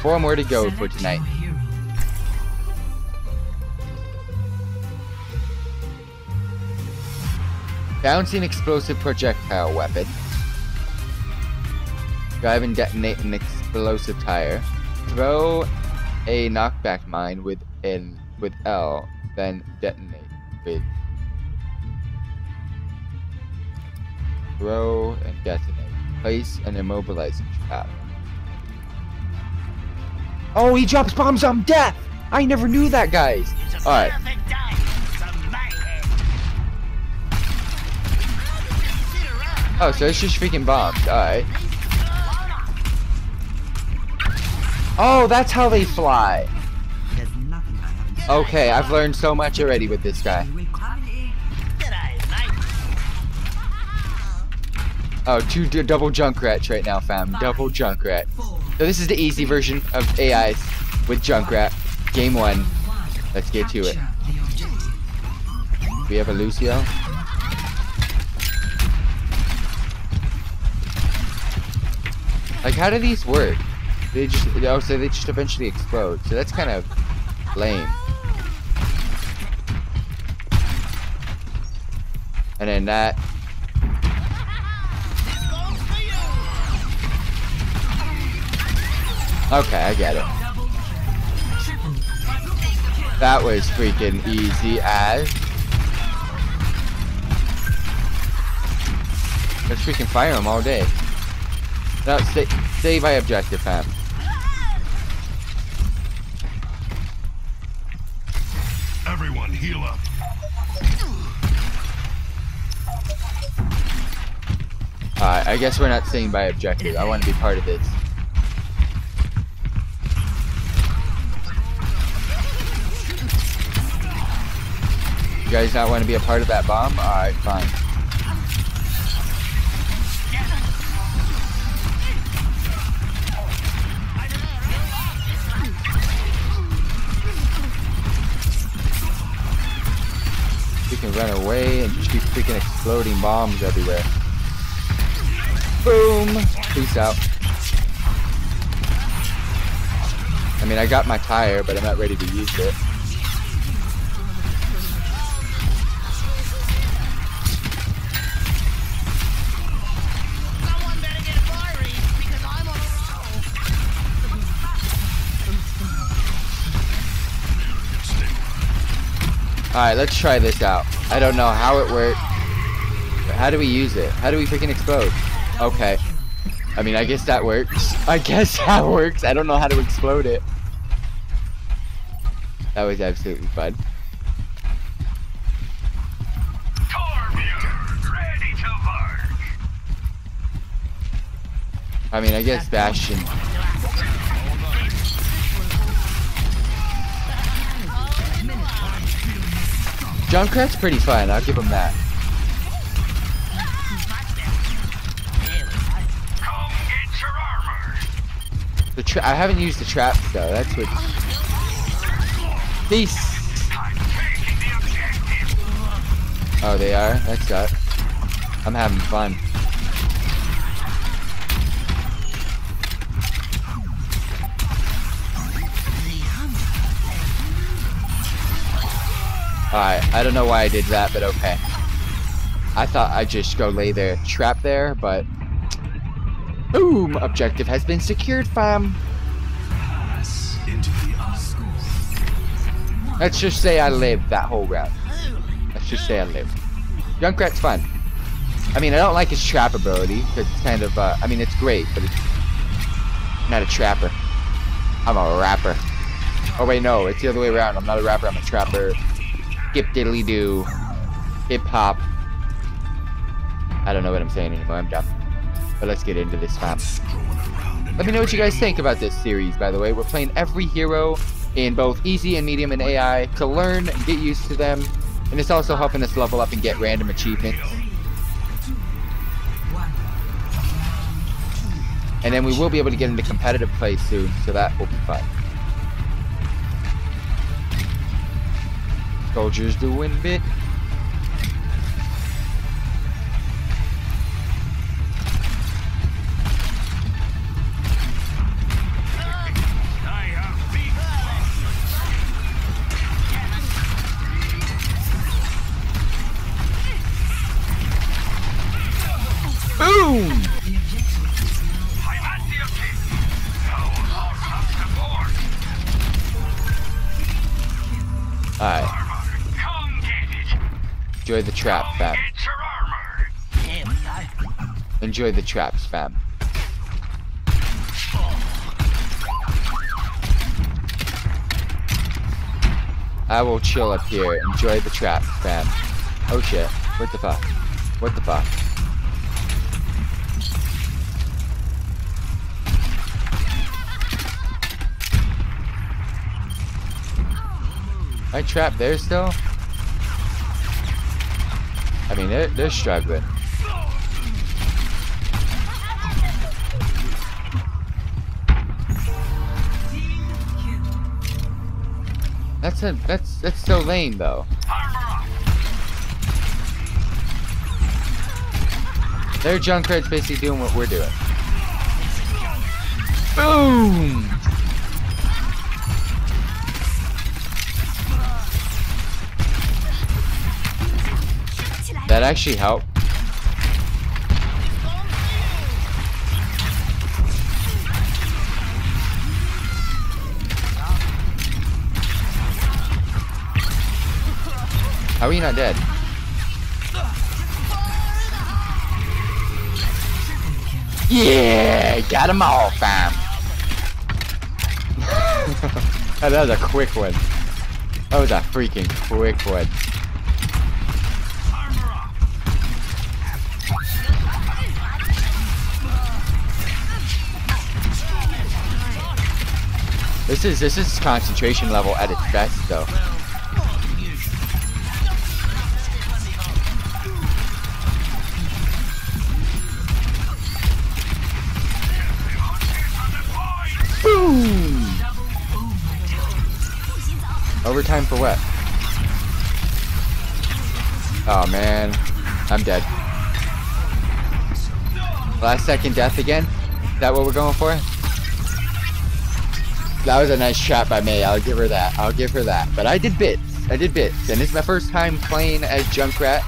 four more to go for tonight. Bouncing explosive projectile weapon. Drive and detonate an explosive tire. Throw a knockback mine with an with L, then detonate with throw and detonate. Place an immobilizing trap. Oh, he drops bombs on death! I never knew that, guys. All right. Oh, so it's just freaking bombs. Alright. Oh, that's how they fly. Okay, I've learned so much already with this guy. Oh, two double Junkrats right now, fam. Double Junkrat. So this is the easy version of AIs with Junkrat. Game one. Let's get to it. We have a Lucio. Like, how do these work? They just, oh, so they just eventually explode. So that's kind of lame. And then that. Okay, I get it. That was freaking easy as. Let's freaking fire them all day. No, stay, stay by objective, fam. Everyone heal up. Alright, I guess we're not staying by objective. I want to be part of this. You guys not want to be a part of that bomb? Alright, fine. You can run away and just keep freaking exploding bombs everywhere. Boom! Peace out. I mean, I got my tire, but I'm not ready to use it. Alright, let's try this out. I don't know how it works. how do we use it? How do we freaking explode? Okay. I mean, I guess that works. I guess that works. I don't know how to explode it. That was absolutely fun. I mean, I guess Bastion Junkrat's pretty fun, I'll give him that. The tra I haven't used the traps though, that's what... Peace! Oh, they are? That's good. I'm having fun. Alright, I don't know why I did that, but okay. I thought I'd just go lay there, trap there, but... Boom! Objective has been secured, fam! Let's just say I lived that whole round. Let's just say I lived. Junkrat's fun. I mean, I don't like his trap ability, because it's kind of, uh, I mean, it's great, but it's not a trapper. I'm a rapper. Oh wait, no, it's the other way around. I'm not a rapper, I'm a trapper skip diddly do, hip hop. I don't know what I'm saying anymore. I'm dumb. But let's get into this map. Let me know what you guys think about this series, by the way. We're playing every hero in both easy and medium and AI to learn and get used to them. And it's also helping us level up and get random achievements. And then we will be able to get into competitive play soon, so that will be fun. Soldiers doing bit. Trap, fam. Enjoy the traps, fam. I will chill up here. Enjoy the trap, fam. Oh shit. What the fuck? What the fuck? My trap there still? I mean, they're, they're struggling. That's a that's that's so lame though. Their Junkrat's basically doing what we're doing. Boom! That actually helped. How are you not dead? Yeah, got them all, fam. that was a quick one. That was a freaking quick one. This is this is concentration level at its best, though. Boom! Overtime for what? Oh man, I'm dead. Last second death again? Is that what we're going for? That was a nice shot by me. I'll give her that. I'll give her that. But I did bits. I did bits. And it's my first time playing as Junkrat.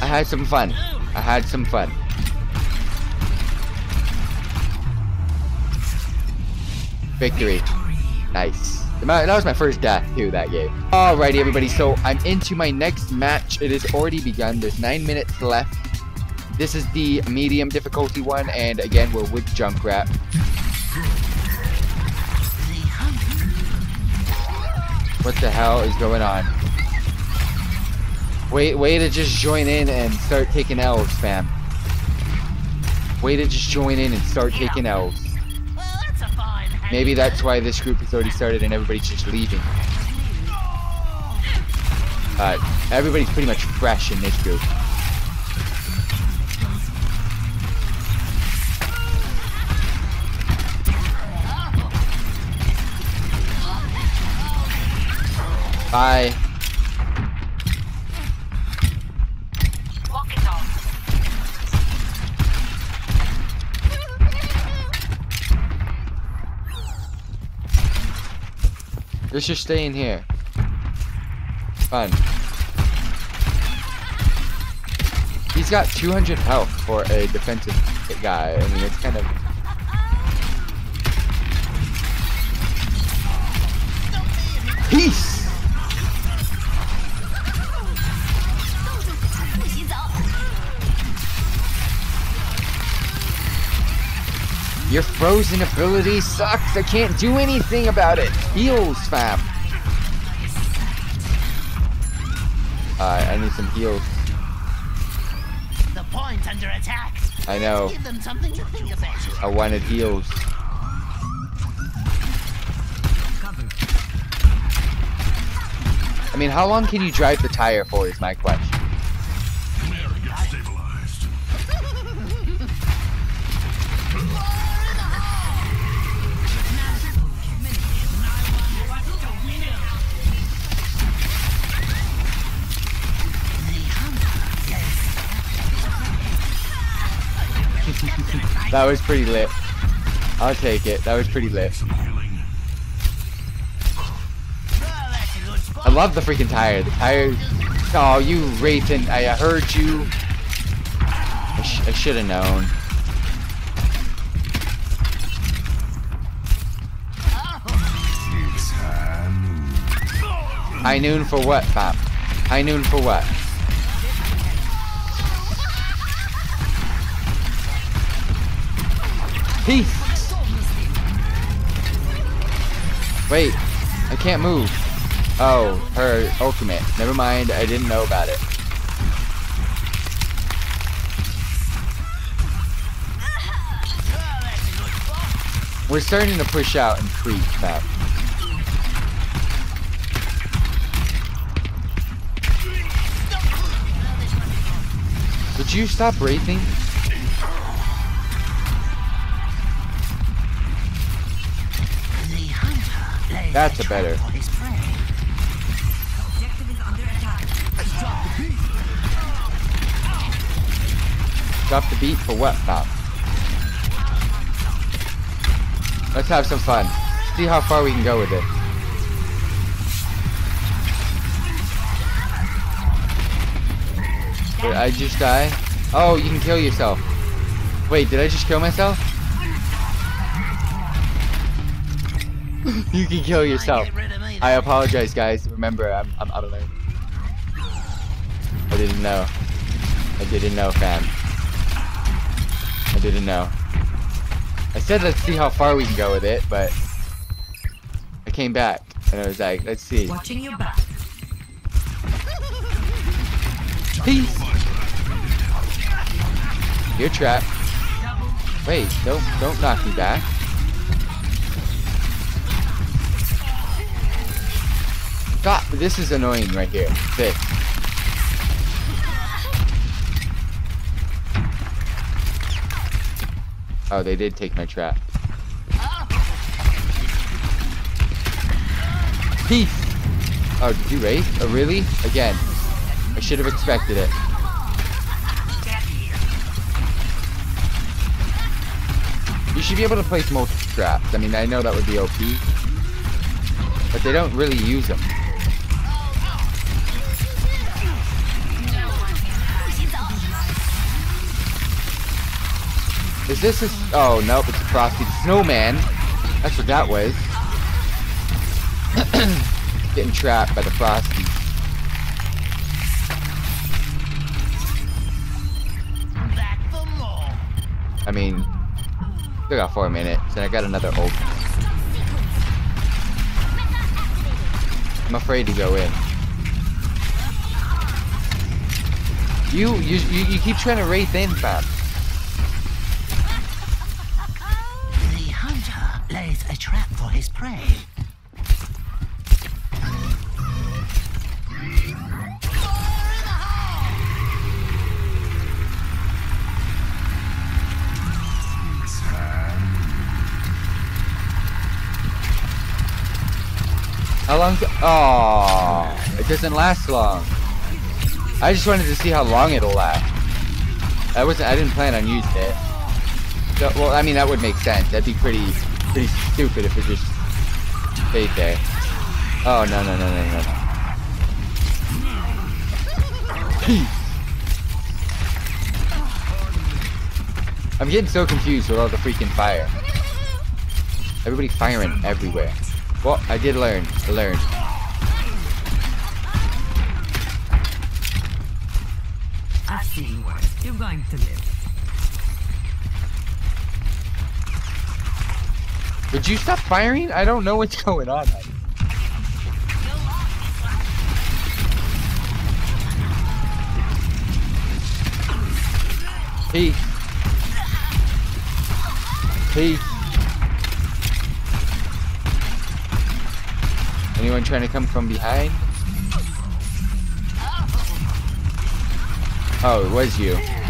I had some fun. I had some fun. Victory. Nice. That was my first death too that game. Alrighty everybody, so I'm into my next match. It has already begun. There's nine minutes left. This is the medium difficulty one, and again we're with Junkrat. What the hell is going on? Wait, way to just join in and start taking L's, fam. Way to just join in and start taking L's. Well, that's Maybe that's why this group has already started and everybody's just leaving. Uh, everybody's pretty much fresh in this group. Bye. Let's just stay in here. Fun. He's got 200 health for a defensive guy. I mean, it's kind of... Peace! Your frozen ability sucks. I can't do anything about it. Heals, fam. Alright, I need some heals. The point under attack. I know. Give them something to think about. I wanted heals. I mean, how long can you drive the tire for is my question. That was pretty lit. I'll take it. That was pretty lit. I love the freaking tire. The tire. Oh, you Wraithen. I heard you. I, sh I should have known. High noon. For what, fam? High noon for what? Wait, I can't move. Oh, her ultimate. Never mind, I didn't know about it. We're starting to push out and creep back. Would you stop racing? That's a better. Drop the beat for what, Bob? Let's have some fun. See how far we can go with it. Did I just die? Oh, you can kill yourself. Wait, did I just kill myself? you can kill yourself. Get rid of me, I apologize, guys. Remember, I'm, I'm out of learning. I didn't know. I didn't know, fam. I didn't know. I said let's see how far we can go with it, but I came back and I was like, let's see. Watching your back. Peace. You're trapped. Wait, don't don't knock me back. God, this is annoying right here. This. Oh, they did take my trap. Peace. Oh, did you race? Oh, really? Again. I should have expected it. You should be able to place multiple traps. I mean, I know that would be OP. But they don't really use them. Is this a... Oh, nope, it's a frosty snowman. That's what that was. Getting trapped by the frosty. I mean, still got four minutes, and I got another ult. I'm afraid to go in. You, you, you, keep trying to wraith in, fam. His prey. How long? Oh, it doesn't last long. I just wanted to see how long it'll last. I wasn't. I didn't plan on using it. So, well, I mean, that would make sense. That'd be pretty, pretty stupid if it just there. Oh no no no no no. I'm getting so confused with all the freaking fire. Everybody firing everywhere. Well, I did learn. I learned. I've seen worse. You're going to live. Would you stop firing? I don't know what's going on. Peace. Peace. Anyone trying to come from behind? Oh, it was you.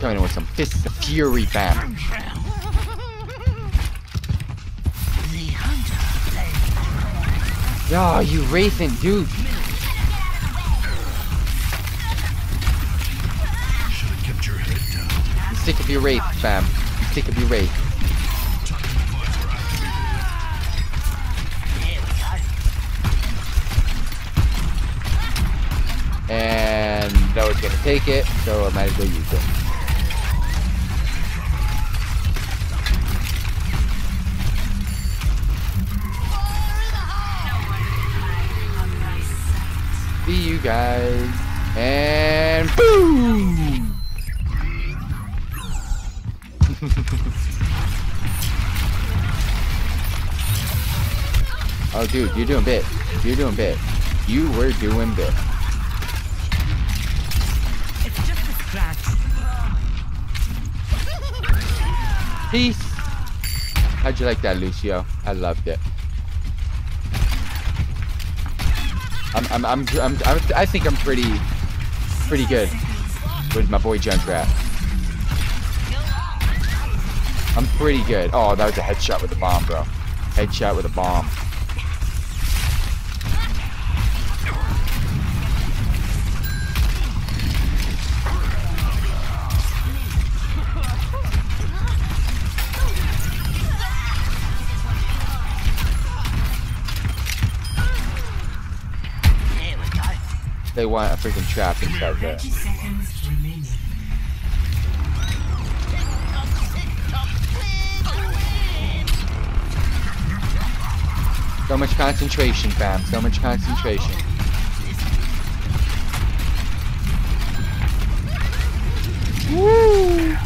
Coming in with some fists of fury. The Yo, you racing dude. Sick of your wraith, fam. Sick of your go. And that was gonna take it, so I might as well use it. Guys. And boom! oh, dude, you're doing bit. You're doing bit. You were doing bit. It's just a scratch. Peace. How'd you like that, Lucio? I loved it. I'm, I'm, I'm, I'm, I think I'm pretty, pretty good with my boy Junkrat. I'm pretty good. Oh, that was a headshot with a bomb, bro. Headshot with a bomb. They want a freaking trap inside there. 30 seconds. So much concentration, fam. So much concentration. Woo!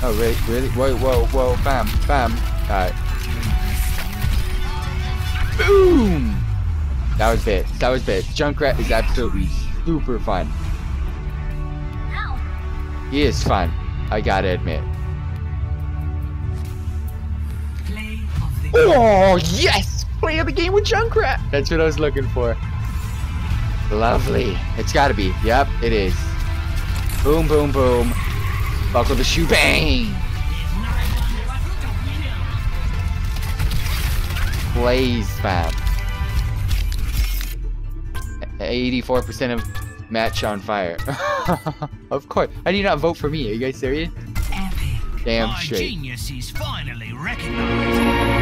Oh, really? Really? Whoa, whoa, whoa, fam, bam. Alright. Boom! That was bit. That was bit. Junkrat is absolutely super fun. He is fun. I gotta admit. Play of the Oh, yes! Play of the game with Junkrat! That's what I was looking for. Lovely. It's gotta be. Yep, it is. Boom, boom, boom. Buckle the shoe, bang! Blaze fam. 84% of match on fire. of course. How do you not vote for me? Are you guys serious? Epic. Damn My straight. genius is finally recognized.